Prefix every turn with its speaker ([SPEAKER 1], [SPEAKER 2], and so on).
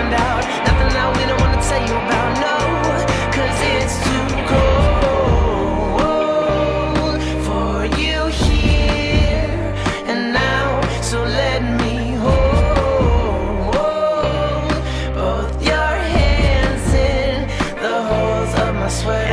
[SPEAKER 1] find out. Nothing I really don't wanna tell you about, no. Cause it's too cold For you here and now. So let me hold Both your hands in the holes of my sweater